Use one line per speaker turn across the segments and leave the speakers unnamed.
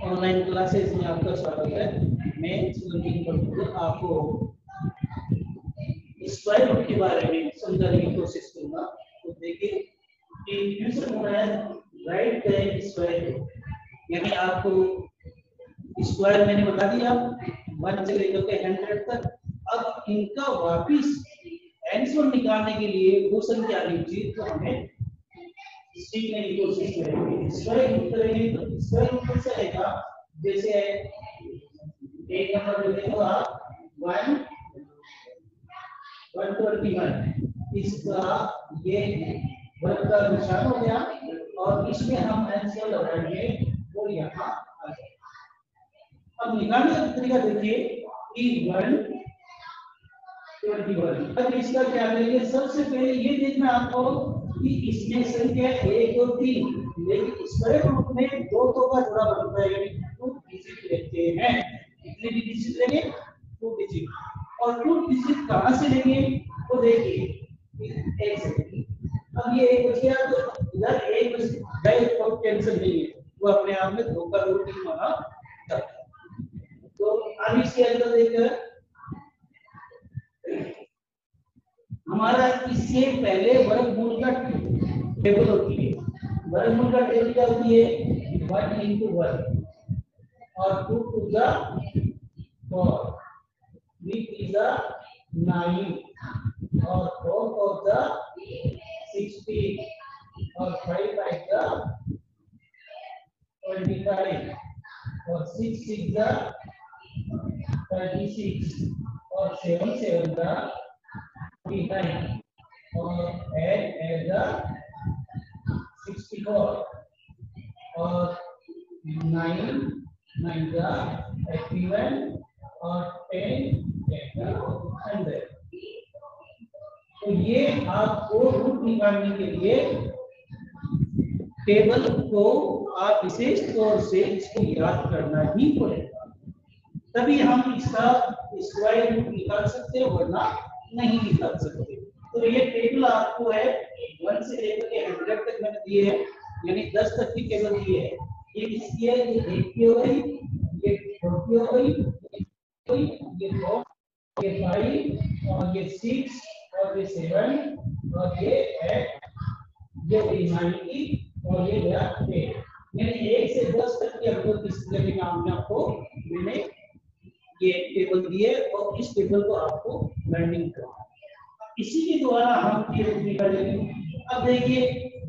Online classes में आपका स्वागत है। मैं सुनील आपको स्क्वायर रूट के बारे में समझाने की कोशिश करूँगा। तो देखिए कि फ्यूचर हो रहा है राइट द स्क्वायर रूट यानी आपको स्क्वायर मैंने बता दिया वन से लेकर के हंड्रेड तक। अब इनका वापिस आंसर निकालने के लिए वो संख्या लीजिए तो हमें सीखने की कोशिश करेंगे करेंगे तो स्क्वायर रूट कैसे आएगा जैसे एक नंबर जो देखो आप वन वन ट्वेंटी वन इसका ये वन का निशान हो गया और इसमें हम आंसर लगाएँगे वो यहाँ आ जाएगा अब निकालने का तरीका देखिए कि वन ट्वेंटी वन अब इसका क्या करेंगे सबसे पहले ये देखना आपको कि इसमें संख्या एक और तीन? लेकिन स्क्वायर रूट में दो तो का जोड़ा बनता है, यानी टू डिजिट लेते हैं। कितने डिजिट लेंगे? टू डिजिट और टू डिजिट कहाँ से लेंगे? तो देखिए। एक सेकंड अब ये एक बच गया तो इधर एक बच। गया एक को कैंसिल नहीं है वो अपने आप में दो का रूट नहीं माना तो अब इसके अंदर देखकर हमारा इससे पहले वर्गमूल का टेबल होती है। वर्गमूल का टेबल क्या होती है? वन इंटू वन और टू टू जा थ्री थ्री जा और फोर फोर दिक्सटी और फाइव फाइव द्वेंटी फाइव और सिक्स सिक्स दर्टी सिक्स और सेवन सेवन जा टेबल तो को आप विशेष तौर से इसको याद करना ही पड़ेगा। तभी हम इसका स्क्वायर रूट निकाल सकते हैं, वरना नहीं निकाल सकते। तो ये टेबल आपको है वन से लेकर के हंड्रेड तक मैंने दिए है, यानी दस तक की टेबल दी है। ये किसकी है? ये एक की हो गई, ये दो की हो गई, ये दो ये फाइव और ये सिक्स और ये सेवन और ये एट ये हुई नाइन की और ये गया टेन यानी एक से दस तक की आपको किस तरह के नाम में आपको, मैंने ये टेबल दिए, और इस टेबल को आपको द्वारा हम ये निकालेंगे अब देखिए,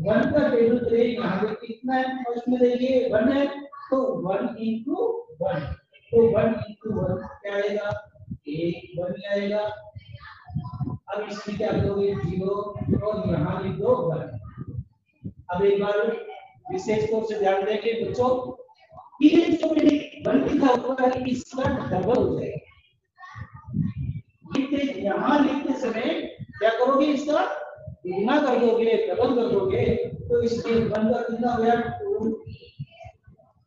वन का टेबल करें यहाँ पे कितना है? फ़र्स्ट में देखिए वन है तो वन इंटू वन तो वन इंटू वन क्या आएगा? एक वन आएगा अब इसमें क्या करोगे? ज़ीरो और यहाँ लिख दो वन अब एक बार विशेष तौर से ध्यान देंगे बच्चों। ये जो मैंने वन लिखा हुआ है इसका डबल हो जाएगा। लिखते यहाँ लिखते समय क्या करोगे इसका दुगना कर दोगे डबल कर दोगे तो इसके वन का कितना हो गया टू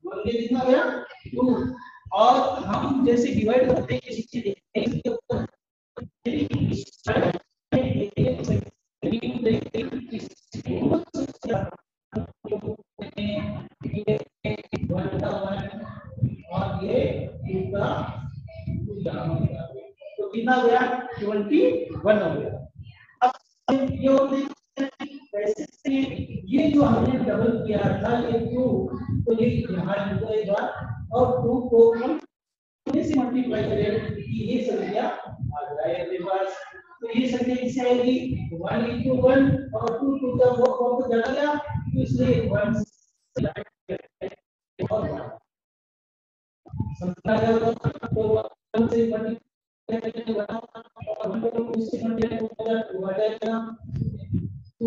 वन के कितना हो गया टू और हम जैसे डिवाइड करते हैं किसी चीज़ ऊपर का हो तो कितना गया ट्वेंटी वन हो गया ये जो हमने डबल किया था ये टू तो ये यहाँ लिख एक बार और टू को हम से मल्टीप्लाई करें कि ये संख्या आ जाए अपने पास तो ये संख्या किससे आएगी वन इंटू वन और टू टू का वो को चला गया। तो इसलिए वन और संख्या तो वन से मल्टीप्लाई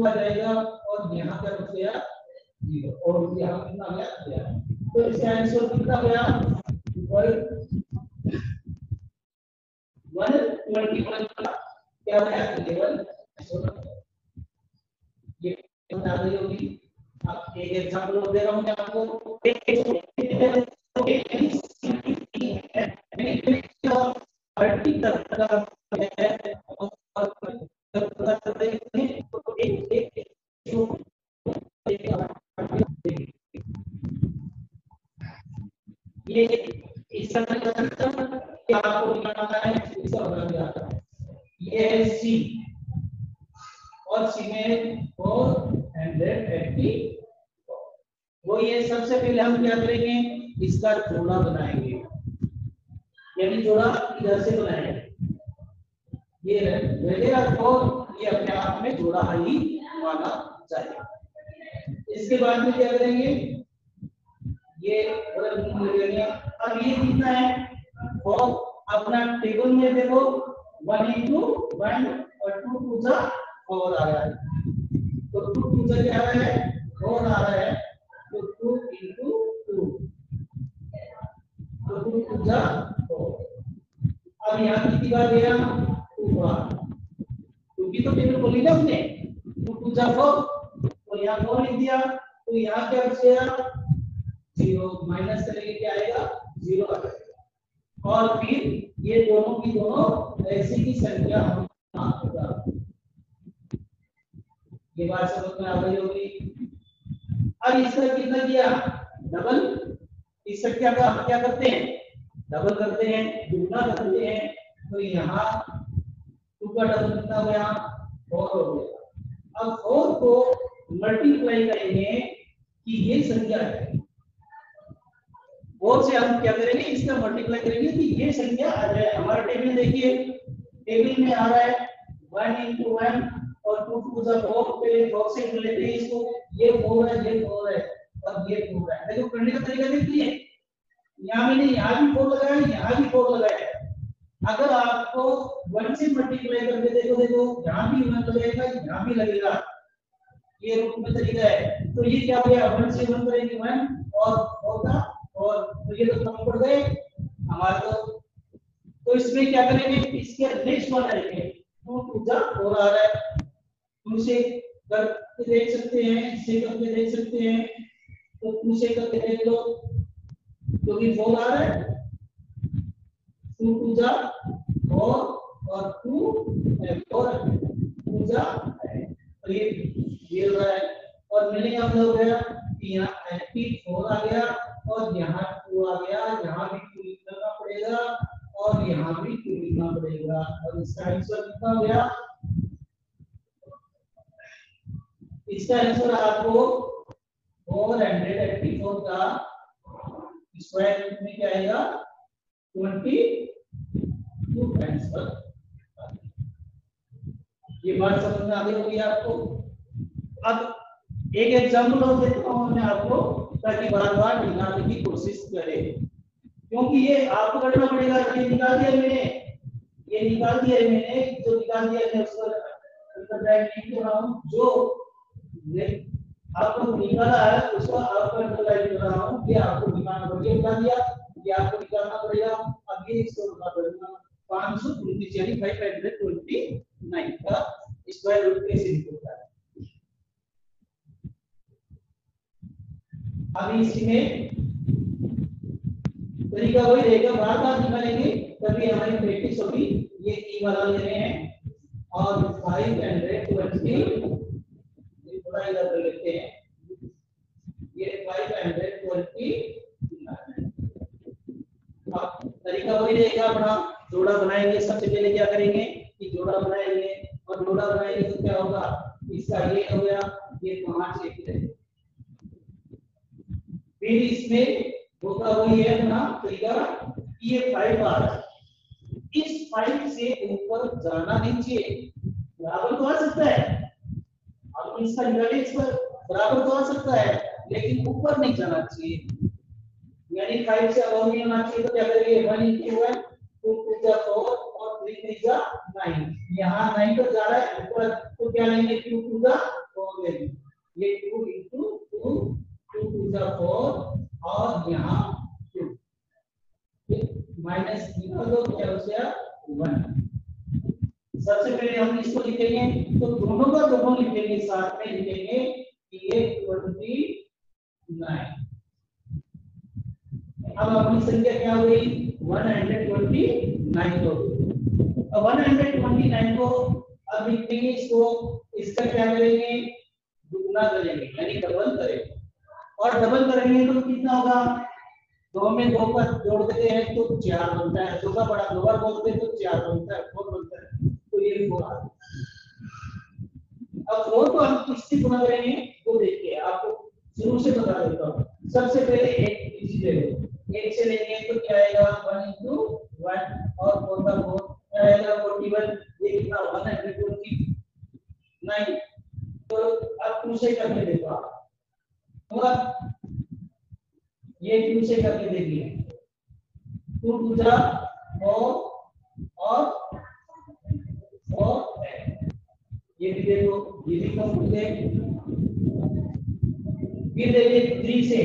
जाएगा और यहाँ क्या बच गया ज़ीरो और यहाँ कितना गया गया तो इसका आंसर कितना गया वन ट्वेंटी वन का क्या गया लेवल ये बता रही होगी आप एक एग्जांपल दे रहा हूँ मैं आपको हड्डी का है और है तो एक एक जो ये इस आपको बनाना है? इसका मतलब बना जाता है? ये सी और सी में फोर एंड वो ये सबसे पहले हम क्या करेंगे? इसका जोड़ा बनाएँगे। यानी जोड़ा इधर से बनाएँगे। ये रहेगा और ये अपने आप में जोड़ा ही माना जाएगा। इसके बाद में क्या करेंगे? ये अब ये कितना है? और अपना टेबल में देखो वन इंटू वन और टू टू जा फोर आ रहा है। तो टू टू जा क्या आ रहा है? फोर आ रहा है। तो टू इंटू टू तो टू टू फोर अब यहाँ कितनी बार गया टू बार क्योंकि तो टेबल बोली ना हमने। टू टू जा फोर तो यहाँ फोर लिख दिया। तो यहाँ क्या बचेगा ज़ीरो। माइनस करेंगे क्या आएगा? ज़ीरो आ जाएगा और फिर ये दोनों की दोनों ऐसी की संख्या होगा ये बात समझ में आ गई होगी। अब इसका कितना किया? डबल। इस संख्या का हम क्या करते हैं? डबल करते हैं, दुगना करते हैं तो यहाँ टू का डबल कितना हो गया? फोर हो गया। अब फोर को मल्टीप्लाई करेंगे कि ये संख्या है। और से हम क्या करेंगे? इसका मल्टीप्लाई करेंगे कि ये संख्या आ जाए। हमारा टेबल देखिए टेबल में आ रहा है वन इंटू वन और टू टू द फोर पे फोर से लेते हैं इसको। ये फोर है, ये फोर है और ये फोर है। देखो, करने का तरीका देखिए यहाँ मैंने यहाँ भी फोर लगाया यहाँ भी फोर लगाया अगर आपको वन से मल्टीप्लाई करके देखो देखो, यहाँ भी वन लगेगा यहाँ भी लगेगा। ये रूप में तरीका है। तो ये क्या हो गया वन से वन करेंगे वन और का और तो ये तो कम पड़ गए। हमारे तो तो इसमें क्या करेंगे? इसके नेक्स्ट वन आएँगे टू टू जा हो रहा है। टू से करके देख सकते हैं इससे करके देख सकते हैं। तो टू से करके देख लो। तो फोर आ रहा है टू टू जा फोर और टू फोर टू जा तो ये ये रहा है, और मैंने क्या हो गया कि यहाँ एंटी फोर आ गया, और यहाँ टू आ गया, यहाँ भी टू लिखना पड़ेगा, और यहाँ भी टू लिखना पड़ेगा। और इसका आंसर कितना हो गया? इसका आंसर आपको फोर हंड्रेड एट्टी फोर का स्क्वायर रूट में क्या आएगा? ट्वेंटी टू आंसर ये बात समझ में आ गई होगी आपको? अब एक एग्ज़ाम्पल और देता हूँ मैं आपको, ताकि बार बार निकालने की कोशिश करें। क्योंकि ये आपको करना पड़ेगा ये निकाल दिया मैंने। ये निकाल दिया मैंने, जो निकाल दिया मैं उसको नहीं कर रहा हूँ जो आपको निकाला है, उसको आपको अंडरलाइन कर रहा हूँ। ये आपको निकालना पड़ेगा निकाल दिया, ये आपको निकालना पड़ेगा। अब ये इसको निकाल पड़ेगा पाँच सौ ट्वेंटी यानी फाइव हंड्रेड ट्वेंटी नाइन का स्क्वायर रूट कैसे निकलता है अभी इसमें तरीका वही रहेगा बार बार निकालेंगे, तभी हमारी प्रैक्टिस होगी। ये ई वाला ले रहे हैं, और फाइव हंड्रेड ट्वेंटी थोड़ा इधर कर लेते हैं। ये फाइव हंड्रेड ट्वेंटी तरीका वही रहेगा, अपना जोड़ा बनाएँगे, सबसे पहले क्या करेंगे कि जोड़ा बनाएँगे, और जोड़ा बनाएँगे तो क्या होगा? इसका ये हो गया, ये पाँच एक फिर इसमें होता वही है अपना तरीका ये फाइव बार इस फाइव से ऊपर जाना नहीं चाहिए बराबर तो आ सकता है। अब इसका निकालिए पर बराबर तो आ सकता है, लेकिन ऊपर नहीं जाना चाहिए। यानी फाइव से अब नहीं होना चाहिए तो क्या करेंगे? One into one two two जा फोर और थ्री थ्री जा नाइन यहाँ नाइन तो जा रहा है, ऊपर तो क्या लेंगे? टू टू जा फोर लेंगे। ये two into two two two the four और यहाँ माइनस तीन दो क्या हो गया? वन सबसे पहले हम इसको लिखेंगे तो दोनों का दोनों लिखेंगे, साथ में लिखेंगे, कि ये ट्वेंटी नाइन अब अपनी संख्या क्या हो गई? वन हंड्रेड ट्वेंटी नाइन हो गई अब वन हंड्रेड ट्वेंटी नाइन को अब लिखेंगे इसको, इसका क्या करेंगे? दुगना करेंगे, यानी डबल करेंगे। और डबल करेंगे तो कितना होगा? दो में दो पर जोड़ देते हैं तो चार बनता है। दो का बड़ा, दो बार बोलते हैं तो चार बनता है, फोर बनता है तो ये फोर आ अब फोर को हम किससे गुणा करेंगे? वो देखिए आपको शुरू से बता देता हूँ। सबसे पहले एक इसी ले लो एक से लेंगे तो क्या आएगा? वन इंटू वन और फोर का फोर क्या आएगा? फोर्टी वन ये कितना वन हंड्रेड ट्वेंटी नाइन तो अब टू से करके देखो आप। ये टू से करके देखिए। टू टू जा फोर और और ये भी देखो, ये भी कंप्लीट है। फिर देखिए थ्री से।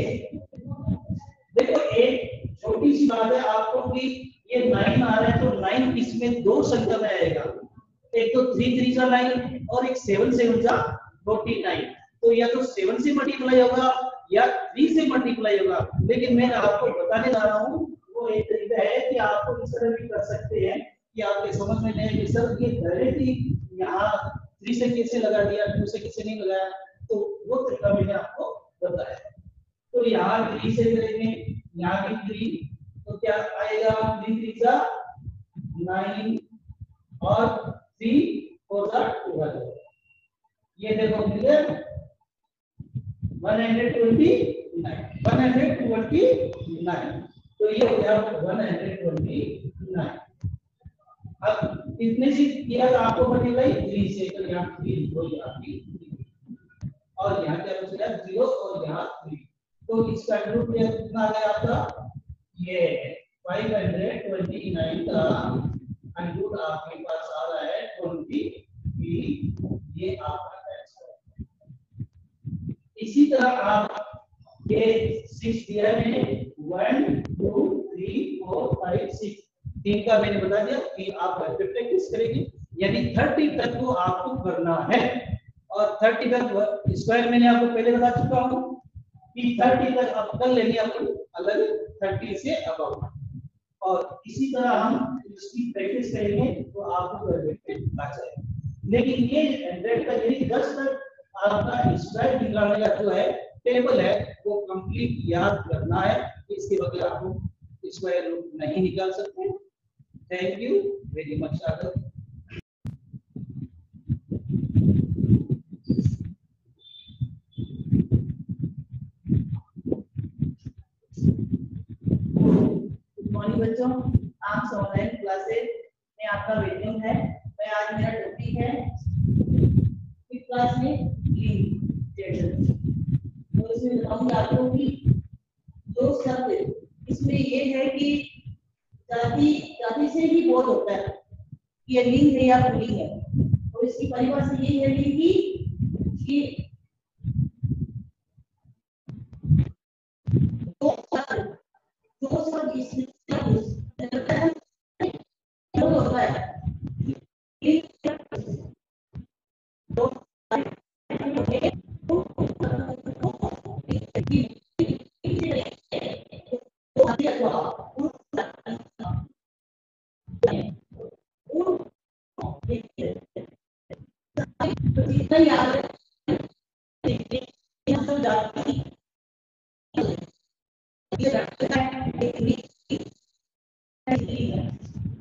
देखो, एक छोटी सी बात है, आपको कि ये नाइन आ रहा है तो नाइन इसमें दो संख्या में आएगा। एक तो थ्री थ्री का नाइन और एक सेवन सेवन का फोर्टी नाइन तो या तो सेवन से मल्टीप्लाई होगा या थ्री से मल्टीप्लाई होगा। लेकिन मैं आपको बताने जा रहा हूँ, वो एक तरीका है कि आपको इस तरह भी कर सकते हैं कि आपके समझ में नहीं कि सर, ये डायरेक्टली यहाँ थ्री से कैसे लगा दिया टू से कैसे नहीं लगाया? तो वो तरीका मैंने आपको बताया। यहाँ थ्री से करेंगे? यहाँ भी थ्री तो क्या आएगा? थ्री थ्री का नाइन और थ्री फोर का टू ये देखो क्लियर 129 129 तो ये हो गया 129 अब कितने से किया था आपको मल्टीप्लाई 3 से। तो यहाँ 3 हो गया और यहाँ क्या बच गया 0 और यहाँ 3 तो इसका रूट कितना आ गया आपका? ये 529 का अंडरूट आपके पास आ रहा है 20 ये आपका इसी तरह आप ये सिक्स दिया है। One two three four five six तीन का मैंने बता दिया। कि आप घर प्रैक्टिस करेंगे। यानी थर्टी तक को आपको करना है। और थर्टी तक स्क्वायर मैंने आपको पहले बता चुका हूँ। थर्टी तक आप कर लेंगे अपन अलग थर्टी से अब और इसी तरह हम इसकी प्रैक्टिस करेंगे तो आपको लेकिन ये हंड्रेड दस तक आपका स्क्वायर निकालने का जो है टेबल है, वो कंप्लीट याद करना है, इसके बगैर आप स्क्वायर रूट नहीं निकाल सकते। थैंक यू वेरी मच आदर।
बच्चों आप ऑनलाइन क्लासेस में आपका वेलकम है। मैं आज मेरा टॉपिक है क्लास में लिंक तो इसमें बताऊँगी आपको कि दो शब्द इसमें ये है कि जाति जाति से ही बोध होता है कि ये लिंग है या पुल्लिंग है। और इसकी परिभाषा ये है लिंग की कि दो शब्द दो शब्द इसमें होता है दो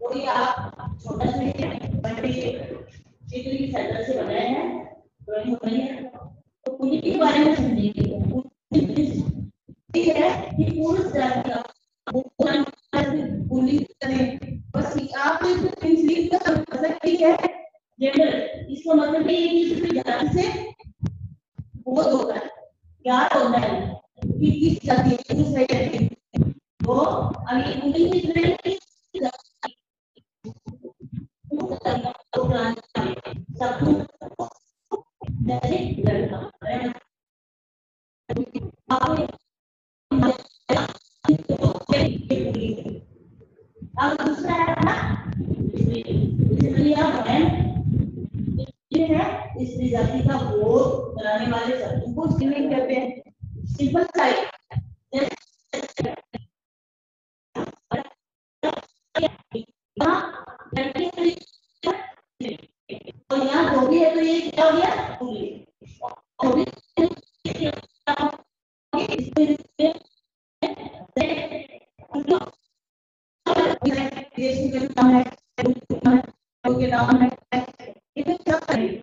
कोई आप छोटा सा बर्थडे चित्र की सेंटर से बनाए हैं। ड्राइंग बनाई है। तो उन्हीं के बारे में समझेंगे ठीक है कि जाति का बस आप ठीक है। जेंडर इसका मतलब ये है कि जाति से बोध होता है। ज्ञान होता है कि किस जाति है। वो अभी इंग्लिश अब दूसरा है अपना इस बहन ये है स्त्री जाति का बोध बनाने वाले शब्दों को स्त्रीलिंग कहते हैं। सिंपल साइड और यहाँ धोबी है तो ये क्या हो गया धोबी देश के नाम है के नाम है ये तो सब है ये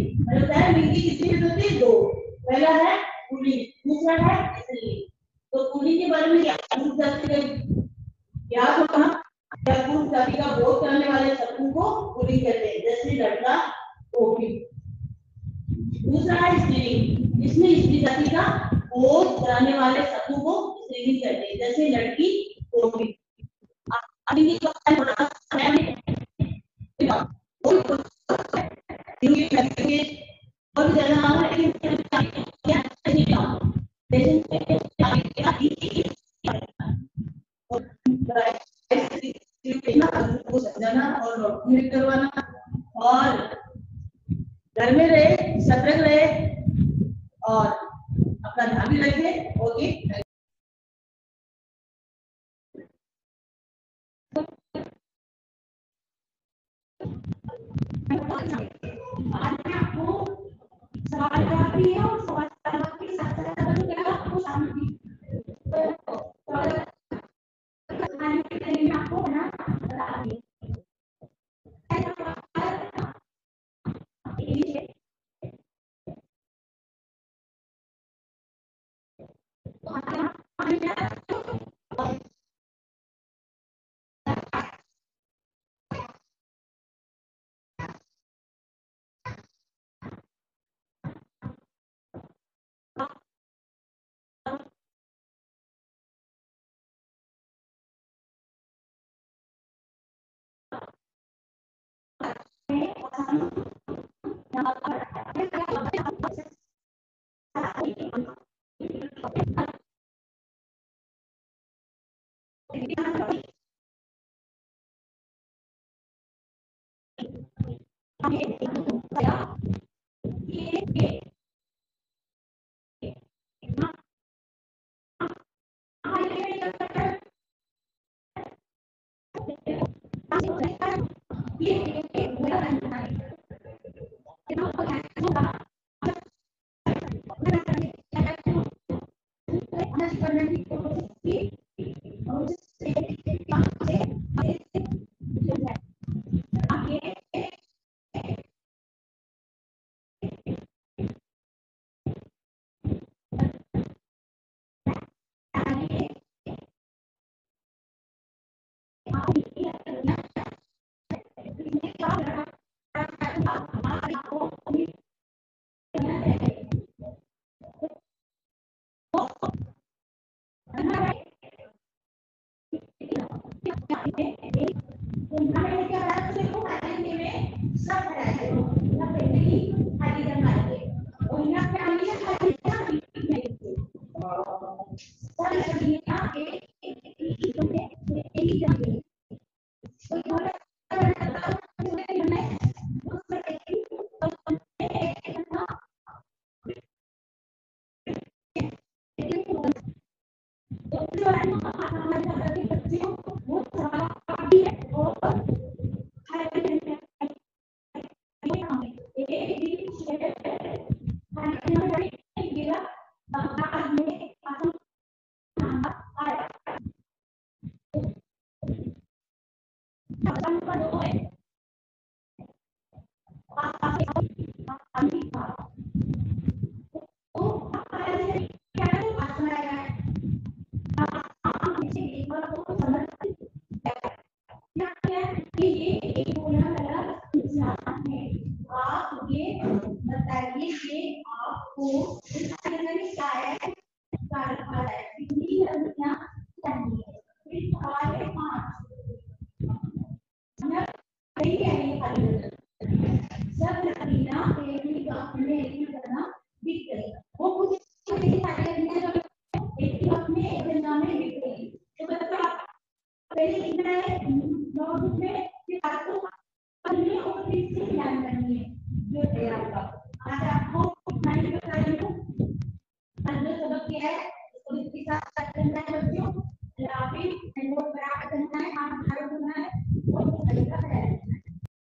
बताया लिंग कितनी भेद होती है? दो। पहला है पुल्लिंग दूसरा है स्त्रीलिंग तो पुल्लिंग के बारे में क्या पुरुष जाति का याद हो कहा या पुरुष जाति का बोध करने वाले शब्दों को पुल्लिंग कहते हैं, जैसे लड़का टोपी दूसरा है स्त्रीलिंग इसमें स्त्री जाति का बोध कराने वाले शब्दों को स्त्रीलिंग कहते हैं, जैसे लड़की टोपी अभी ये बात थोड़ा सा है और ज़्यादा नाम है कि क्या नहीं। नाम को समझाना और करवाना। और घर में रहे
Yeah.